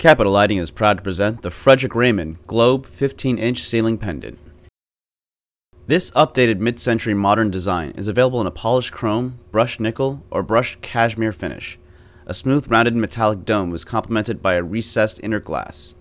Capitol Lighting is proud to present the Fredrick Ramond Globe 15 inch ceiling pendant. This updated mid century modern design is available in a polished chrome, brushed nickel, or brushed cashmere finish. A smooth rounded metallic dome was complemented by a recessed inner glass.